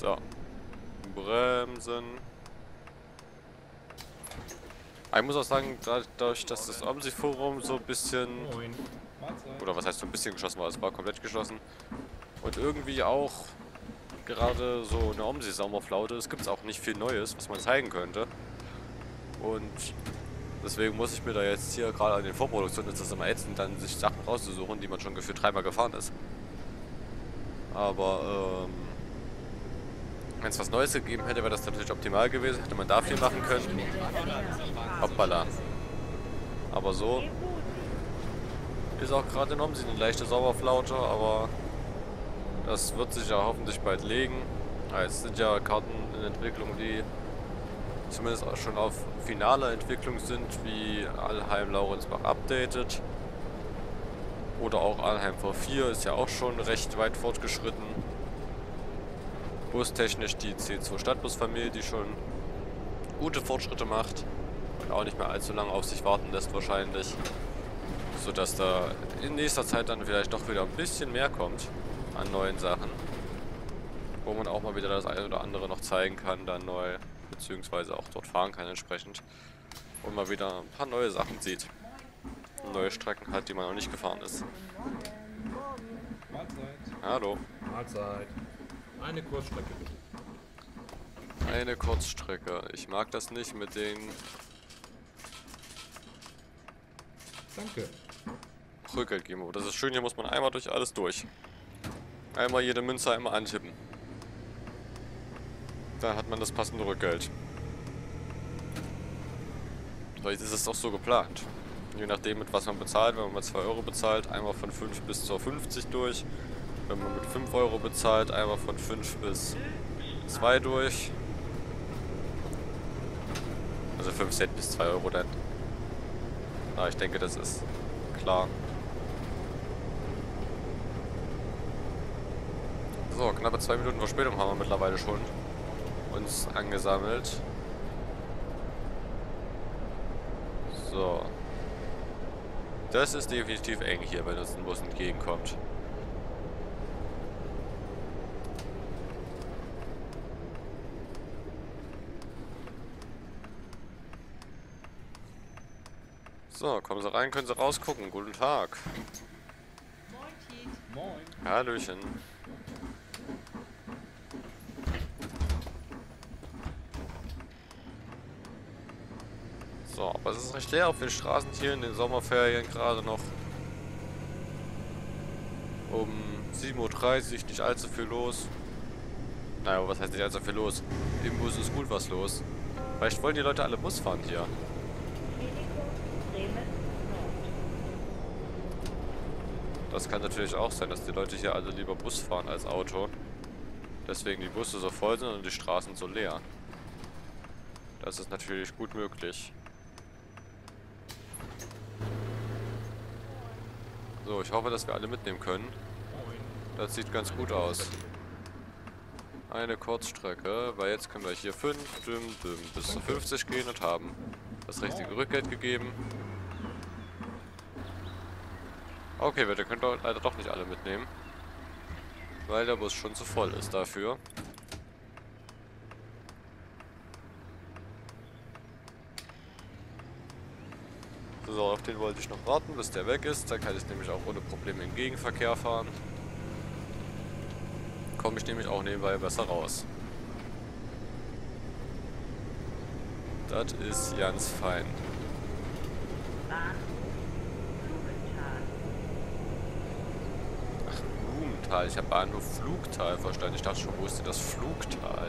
So. Bremsen. Ich muss auch sagen, dadurch, dass das Omsi-Forum so ein bisschen... Oder was heißt so ein bisschen geschlossen war, es war komplett geschlossen. Und irgendwie auch gerade so eine Omsi-Sommerflaute ist, gibt es auch nicht viel Neues, was man zeigen könnte. Und deswegen muss ich mir da jetzt hier gerade an den Vorproduktionen, ist das immer ätzend, dann sich Sachen rauszusuchen, die man schon gefühlt dreimal gefahren ist. Aber, ähm, wenn es was Neues gegeben hätte, wäre das natürlich optimal gewesen. Hätte man da viel machen können. Hoppala. Aber so ist auch gerade in Omsi eine leichte Sauberflaute, aber das wird sich ja hoffentlich bald legen. Es sind ja Karten in Entwicklung, die zumindest auch schon auf finaler Entwicklung sind, wie Alheim Laurensbach updated. Oder auch Alheim V4 ist ja auch schon recht weit fortgeschritten. Bustechnisch die C2 Stadtbusfamilie, die schon gute Fortschritte macht und auch nicht mehr allzu lange auf sich warten lässt wahrscheinlich. Sodass da in nächster Zeit dann vielleicht doch wieder ein bisschen mehr kommt an neuen Sachen. Wo man auch mal wieder das eine oder andere noch zeigen kann, dann neu, beziehungsweise auch dort fahren kann entsprechend. Und mal wieder ein paar neue Sachen sieht. Neue Strecken hat, die man noch nicht gefahren ist. Mahlzeit. Hallo. Mahlzeit. Eine Kurzstrecke bitte. Eine Kurzstrecke. Ich mag das nicht mit den Danke. Rückgeld geben. Das ist schön, hier muss man einmal durch alles durch. Einmal jede Münze einmal antippen. Dann hat man das passende Rückgeld. Vielleicht ist es auch so geplant. Je nachdem, mit was man bezahlt. Wenn man mit 2 Euro bezahlt, einmal von 5 bis zur 50 durch. Wenn man mit 5 Euro bezahlt, einmal von 5 bis 2 durch. Also 5 Cent bis 2 Euro dann. Aber ich denke, das ist klar. So, knappe 2 Minuten Verspätung haben wir mittlerweile schon uns angesammelt. So. Das ist definitiv eng hier, wenn uns ein Bus entgegenkommt. So, kommen Sie rein, können Sie rausgucken. Guten Tag. Moin. Hallöchen. So, aber es ist recht leer auf den Straßen hier in den Sommerferien gerade noch. Um 7.30 Uhr nicht allzu viel los. Naja, was heißt nicht allzu viel los? Im Bus ist gut was los. Vielleicht wollen die Leute alle Bus fahren hier. Das kann natürlich auch sein, dass die Leute hier alle lieber Bus fahren als Auto. Deswegen die Busse so voll sind und die Straßen so leer. Das ist natürlich gut möglich. So, ich hoffe, dass wir alle mitnehmen können. Das sieht ganz gut aus. Eine Kurzstrecke, weil jetzt können wir hier 5 düm, düm, bis zu 50 gehen und haben das richtige Rückgeld gegeben. Okay, wir können leider doch nicht alle mitnehmen. Weil der Bus schon zu voll ist dafür. So, auf den wollte ich noch warten, bis der weg ist. Dann kann ich nämlich auch ohne Probleme im Gegenverkehr fahren. Komme ich nämlich auch nebenbei besser raus. Das ist ganz fein. Blumenthal. Ich habe Bahnhof Flugtal verstanden. Ich dachte schon, wo ist denn das Flugtal?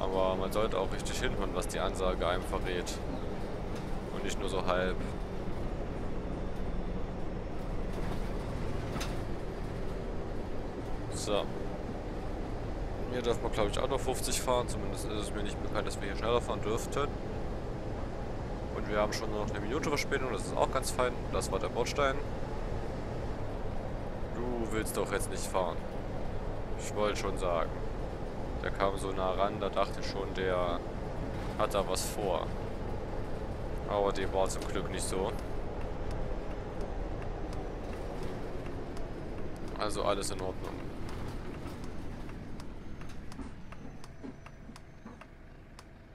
Aber man sollte auch richtig hinhören, was die Ansage einem verrät. Und nicht nur so halb. So. Hier darf man glaube ich auch noch 50 fahren. Zumindest ist es mir nicht bekannt, dass wir hier schneller fahren dürften. Und wir haben schon noch eine Minute Verspätung. Das ist auch ganz fein. Das war der Bordstein du willst doch jetzt nicht fahren. Ich wollte schon sagen. Der kam so nah ran, da dachte ich schon, der hat da was vor. Aber dem war zum Glück nicht so. Also alles in Ordnung.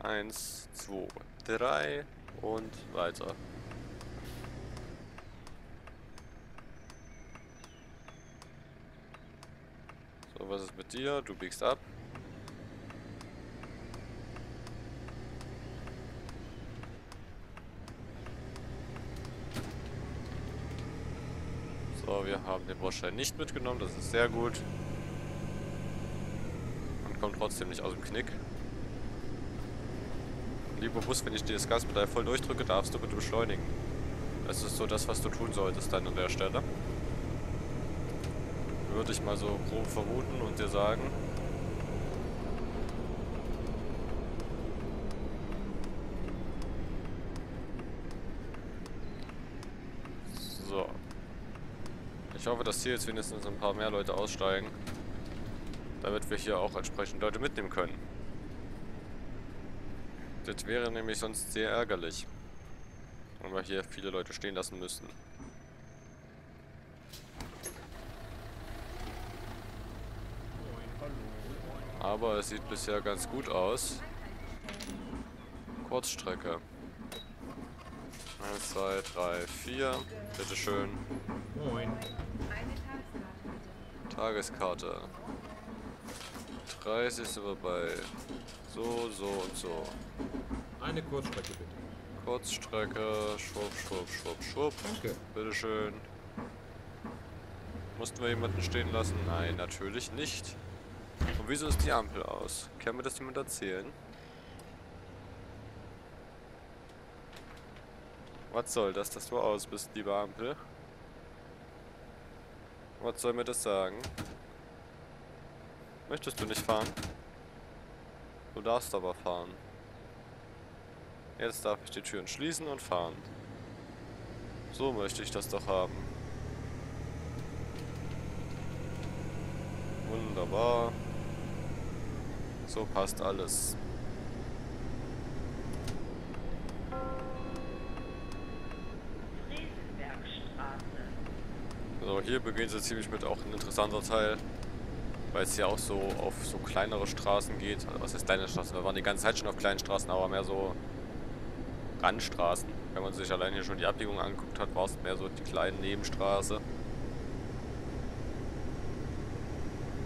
Eins, zwei, drei und weiter. Was ist mit dir? Du biegst ab. So, wir haben den Bordstein nicht mitgenommen, das ist sehr gut. Man kommt trotzdem nicht aus dem Knick. Lieber Bus, wenn ich dir das Gaspedal voll durchdrücke, darfst du bitte beschleunigen. Das ist so das, was du tun solltest dann an der Stelle. Würde ich mal so grob vermuten und dir sagen. So. Ich hoffe, dass hier jetzt wenigstens ein paar mehr Leute aussteigen. Damit wir hier auch entsprechend Leute mitnehmen können. Das wäre nämlich sonst sehr ärgerlich. Wenn wir hier viele Leute stehen lassen müssten. Aber es sieht bisher ganz gut aus. Kurzstrecke. 1, 2, 3, 4. Bitteschön. Moin. Tageskarte. 30 sind wir bei so, so und so. Eine Kurzstrecke bitte. Kurzstrecke, schwupp, schwupp, schwupp, schwupp. Danke. Bitteschön. Mussten wir jemanden stehen lassen? Nein, natürlich nicht. Und wieso ist die Ampel aus? Kann mir das jemand erzählen? Was soll das, dass du aus bist, liebe Ampel? Was soll mir das sagen? Möchtest du nicht fahren? Du darfst aber fahren. Jetzt darf ich die Türen schließen und fahren. So möchte ich das doch haben. Wunderbar. So passt alles. So, hier beginnt es ziemlich mit auch ein interessanter Teil weil es ja auch so auf so kleinere Straßen geht. Also was heißt kleine Straßen? Wir waren die ganze Zeit schon auf kleinen Straßen, aber mehr so Randstraßen. Wenn man sich allein hier schon die Abbiegung angeguckt hat, war es mehr so die kleinen Nebenstraße.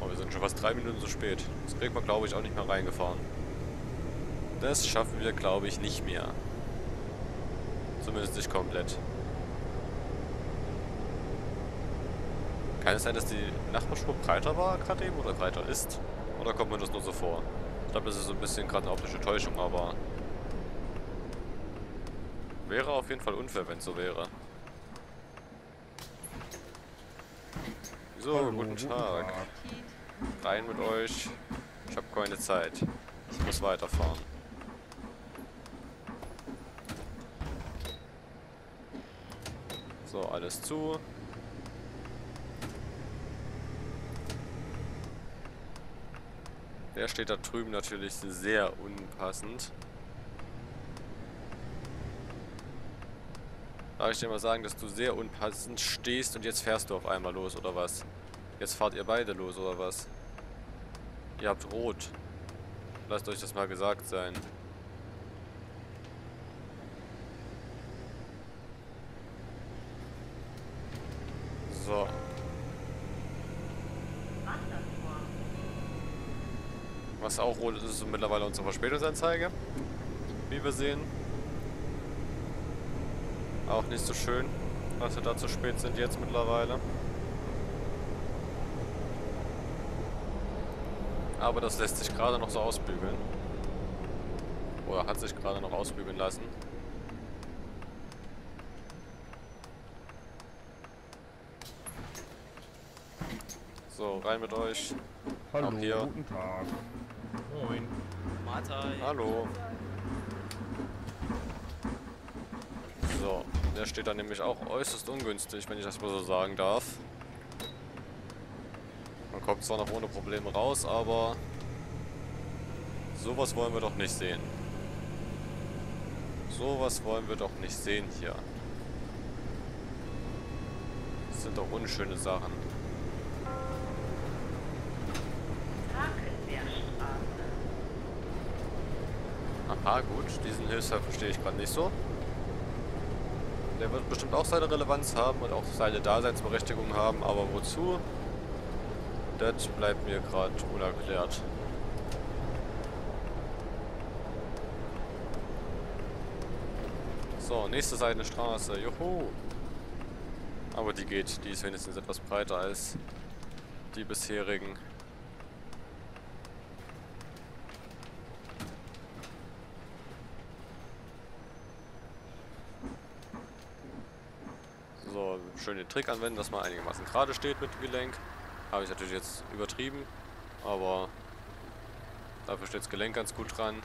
Oh, wir sind schon fast drei Minuten zu spät. Das kriegt man, glaube ich, auch nicht mehr reingefahren. Das schaffen wir, glaube ich, nicht mehr. Zumindest nicht komplett. Kann es sein, dass die Nachbarspur breiter war gerade eben oder breiter ist? Oder kommt mir das nur so vor? Ich glaube, das ist so ein bisschen gerade eine optische Täuschung, aber... Wäre auf jeden Fall unfair, wenn es so wäre. So, guten, Tag. Rein mit euch. Ich habe keine Zeit. Ich muss weiterfahren. So, alles zu. Der steht da drüben natürlich sehr unpassend. Darf ich dir mal sagen, dass du sehr unpassend stehst und jetzt fährst du auf einmal los, oder was? Jetzt fahrt ihr beide los, oder was? Ihr habt rot. Lasst euch das mal gesagt sein. So. Was auch rot ist, ist mittlerweile unsere Verspätungsanzeige. Wie wir sehen. Auch nicht so schön, dass wir da zu spät sind jetzt mittlerweile. Aber das lässt sich gerade noch so ausbügeln. Oder hat sich gerade noch ausbügeln lassen. So, rein mit euch. Hallo, guten Tag. Moin. Matai. Hallo. So, der steht da nämlich auch äußerst ungünstig, wenn ich das mal so sagen darf. Man kommt zwar noch ohne Probleme raus, aber sowas wollen wir doch nicht sehen. Sowas wollen wir doch nicht sehen hier. Das sind doch unschöne Sachen. Ah gut, diesen Hilfsfall verstehe ich gerade nicht so. Der wird bestimmt auch seine Relevanz haben und auch seine Daseinsberechtigung haben, aber wozu? Das bleibt mir gerade unerklärt. So, nächste Seite Straße. Juhu! Aber die geht, die ist wenigstens etwas breiter als die bisherigen. So, schön den Trick anwenden, dass man einigermaßen gerade steht mit dem Gelenk. Habe ich natürlich jetzt übertrieben, aber dafür steht das Gelenk ganz gut dran.